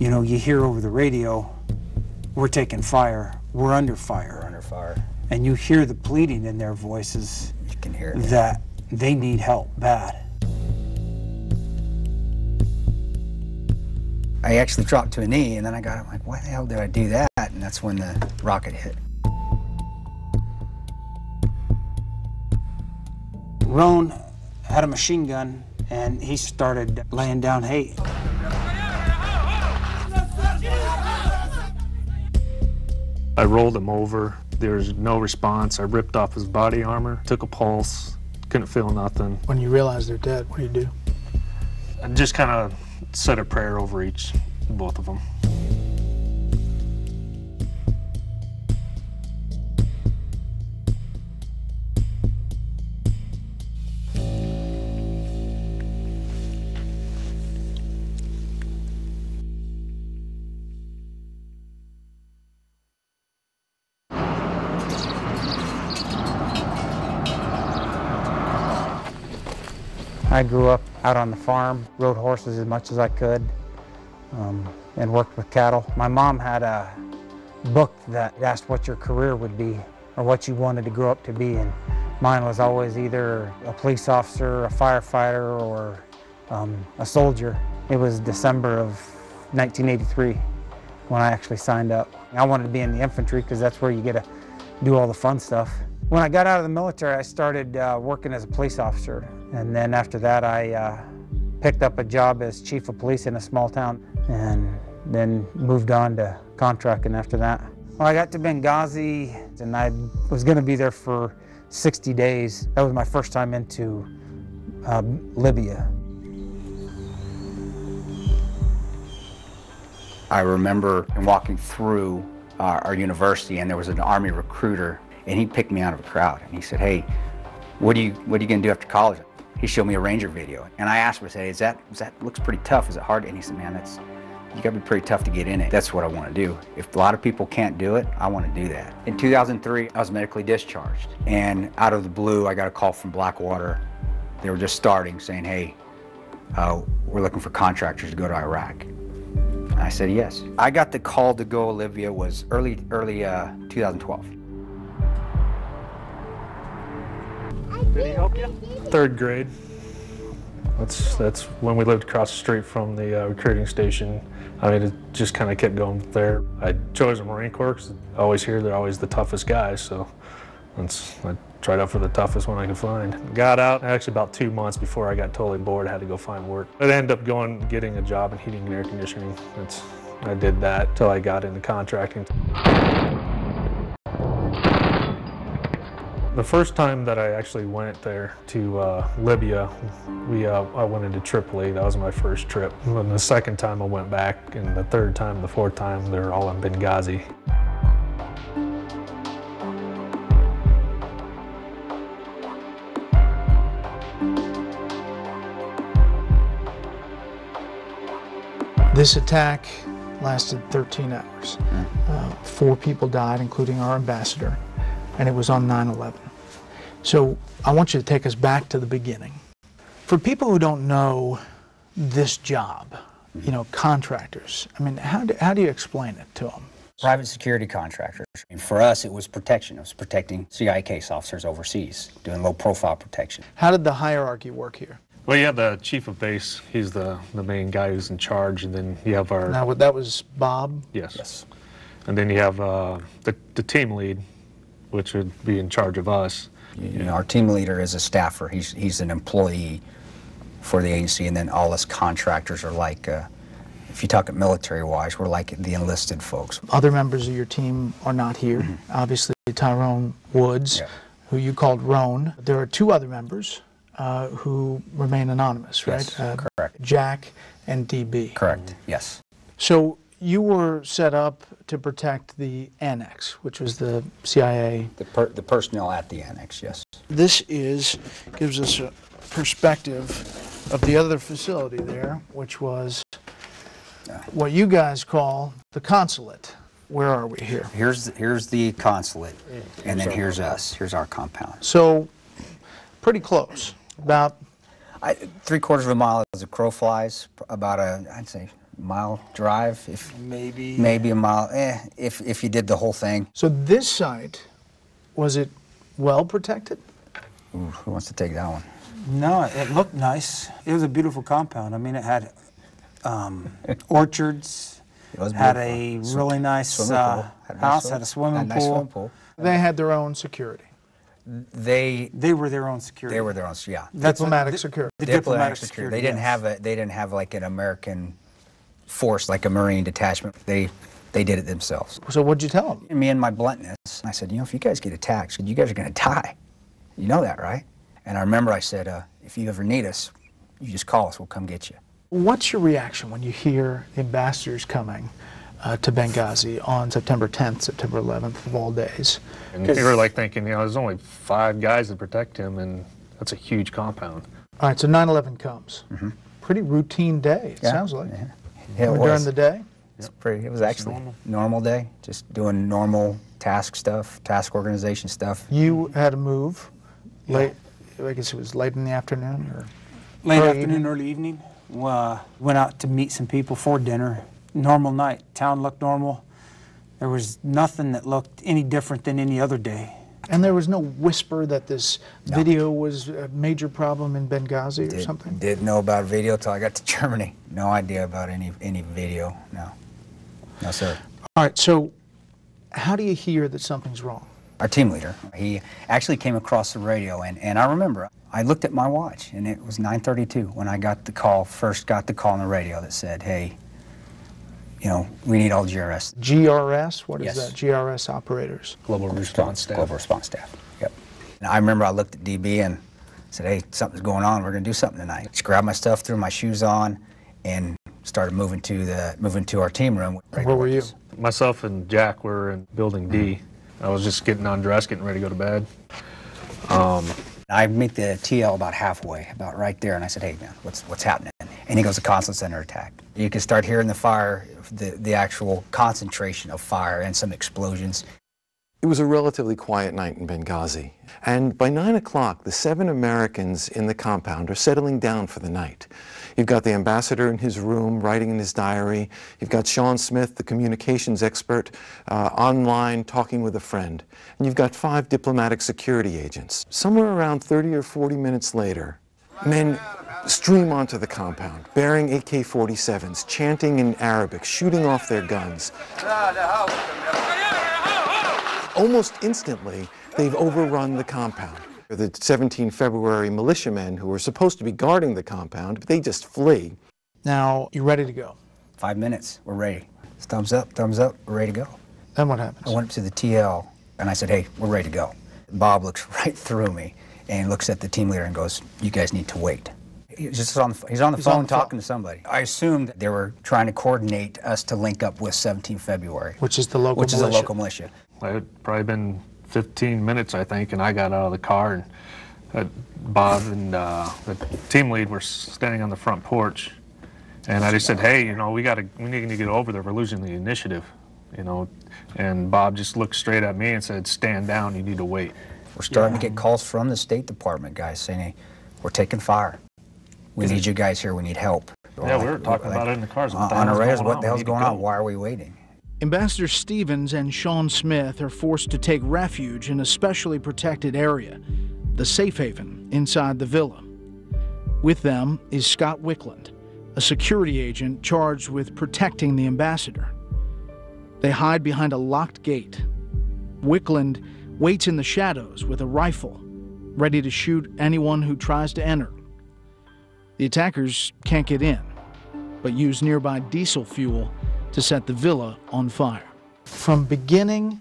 you know, you hear over the radio, we're taking fire, we're under fire. We're under fire. And you hear the pleading in their voices You can hear it. that they need help bad. I actually dropped to a knee, and then I got, I'm like, why the hell did I do that? And that's when the rocket hit. Rone had a machine gun and he started laying down hay. I rolled him over. There was no response. I ripped off his body armor, took a pulse, couldn't feel nothing. When you realize they're dead, what do you do? I just kind of said a prayer over each, both of them. I grew up out on the farm, rode horses as much as I could, um, and worked with cattle. My mom had a book that asked what your career would be or what you wanted to grow up to be, and mine was always either a police officer, a firefighter, or um, a soldier. It was December of 1983 when I actually signed up. I wanted to be in the infantry because that's where you get to do all the fun stuff. When I got out of the military, I started uh, working as a police officer. And then after that, I uh, picked up a job as chief of police in a small town and then moved on to contracting after that. I got to Benghazi and I was going to be there for 60 days. That was my first time into uh, Libya. I remember walking through our, our university, and there was an army recruiter, and he picked me out of a crowd, and he said, "Hey, what are you what are you gonna do after college?" He showed me a ranger video, and I asked him, I said, "Is that is that looks pretty tough? Is it hard?" And he said, "Man, that's you gotta be pretty tough to get in it. That's what I want to do. If a lot of people can't do it, I want to do that." In 2003, I was medically discharged, and out of the blue, I got a call from Blackwater. They were just starting, saying, "Hey, uh, we're looking for contractors to go to Iraq." I said yes. I got the call to go Olivia was early, early uh, 2012. Third grade. That's that's when we lived across the street from the uh, recruiting station. I mean, it just kind of kept going there. I chose the Marine Corps always hear they're always the toughest guys, so that's I tried out for the toughest one I could find. Got out actually about two months before I got totally bored. I had to go find work. I ended up going getting a job in heating and air conditioning. That's I did that till I got into contracting. The first time that I actually went there to uh, Libya, we uh, I went into Tripoli. That was my first trip. And the second time I went back, and the third time, the fourth time, they're all in Benghazi. This attack lasted 13 hours. Uh, four people died, including our ambassador, and it was on 9 11. So I want you to take us back to the beginning. For people who don't know this job, you know, contractors, I mean, how do, how do you explain it to them? Private security contractors. And for us, it was protection. It was protecting CIA case officers overseas, doing low profile protection. How did the hierarchy work here? Well, you have the chief of base. He's the, the main guy who's in charge, and then you have our Now, that was Bob. yes, Yes. and then you have uh, the the team lead, which would be in charge of us. You know, our team leader is a staffer. He's, he's an employee for the agency, and then all us contractors are like, uh, if you talk it military wise, we're like the enlisted folks. Other members of your team are not here. Obviously, Tyrone Woods, Yeah. who you called Rone. There are two other members uh, who remain anonymous, right? Yes, Uh, correct. Jack and DB. Correct, yes. So you were set up to protect the annex, which was the CIA. The, per, the personnel at the annex, yes. This is gives us a perspective of the other facility there, which was what you guys call the consulate. Where are we here? Here's, here's the consulate, and then here's us. Here's our compound. So, pretty close. About I, three quarters of a mile as a crow flies, about a, I'd say, mile drive, if Maybe. maybe a mile, eh, if, if you did the whole thing. So this site, was it well protected? Ooh, who wants to take that one? No, it looked nice. It was a beautiful compound. I mean, it had um, orchards, It was had beautiful. a really nice uh. Had a nice house, swim- had a swimming had a nice pool. pool. They had their own security, They They were their own security. they were their own yeah. That's diplomatic the- security. The diplomatic security. They didn't yes. have a they didn't have like an American force like a Marine detachment. They they did it themselves. So what'd you tell them? Me and my bluntness, I said, you know, if you guys get attacked, you guys are going to die. You know that, right? And I remember I said, uh, if you ever need us, you just call us. We'll come get you. What's your reaction when you hear the ambassadors coming uh, to Benghazi on September 10th, September 11th, of all days? And we were like thinking, you know, there's only five guys that protect him, and that's a huge compound. All right, so 9/11 comes. Pretty routine day. It. Yeah, sounds like. yeah. Yeah, it During the day. It's pretty. It was actually normal. normal day, just doing normal task stuff, task organization stuff. You had to move late. I guess it was late in the afternoon, or Late Early afternoon, evening? early evening. Uh, went out to meet some people for dinner. Normal night. Town looked normal. There was nothing that looked any different than any other day. And there was no whisper that this video was a major problem in Benghazi or Did, something. Didn't know about video till I got to Germany. No idea about any any video. No, no sir. All right, so how do you hear that something's wrong? our team leader. He actually came across the radio, and, and I remember I looked at my watch, and it was 9:32 when I got the call. First, got the call on the radio that said, "Hey, you know, we need all GRS GRS. What is Yes. that? GRS operators. Global response staff. global response staff." Yep. And I remember I looked at DB and said, "Hey, something's going on. We're gonna do something tonight." Just grabbed my stuff, threw my shoes on, and started moving to the moving to our team room. Where were you? Myself and Jack were in building D. Mm-hmm. I was just getting undressed, getting ready to go to bed. Um, I meet the TL about halfway, about right there, and I said, "Hey, man, what's what's happening?" And he goes, "The constant center attack." You can start hearing the fire, the the actual concentration of fire, and some explosions. It was a relatively quiet night in Benghazi, and by 9 o'clock, the seven Americans in the compound are settling down for the night. You've got the ambassador in his room writing in his diary. You've got Sean Smith, the communications expert, uh, online talking with a friend. And you've got five diplomatic security agents. Somewhere around 30 or 40 minutes later, men stream onto the compound, bearing AK 47s, chanting in Arabic, shooting off their guns. Almost instantly, they've overrun the compound. The 17 February militiamen who were supposed to be guarding the compound, they just flee. Now you're ready to go. Five minutes, we're ready. Thumbs up, thumbs up, we're ready to go. Then what happens? I went up to the TL and I said, "Hey, we're ready to go." Bob looks right through me and looks at the team leader and goes, "You guys need to wait." He's just on the, he's on the He's phone on the phone. talking to somebody. I assumed they were trying to coordinate us to link up with 17 February, Which is the local militia. which is the local militia. It had probably been 15 minutes, I think, and I got out of the car, and uh, Bob and uh, the team lead were standing on the front porch, and I just said, "Hey, you know, we got to, we need to get over there. We're losing the initiative, you know." And Bob just looked straight at me and said, "Stand down. You need to wait." We're starting to get calls from the State Department guys saying, "Hey, we're taking fire. We need you guys here. We need help." Yeah, we were talking about it in the cars. What the on hell's our radios, going what on? the hell's need to going on? Why are we waiting? Ambassador Stevens and Sean Smith are forced to take refuge in a specially protected area, the safe haven inside the villa. With them is Scott Wickland, a security agent charged with protecting the ambassador. They hide behind a locked gate. Wickland waits in the shadows with a rifle, ready to shoot anyone who tries to enter. The attackers can't get in, but use nearby diesel fuel to set the villa on fire. From beginning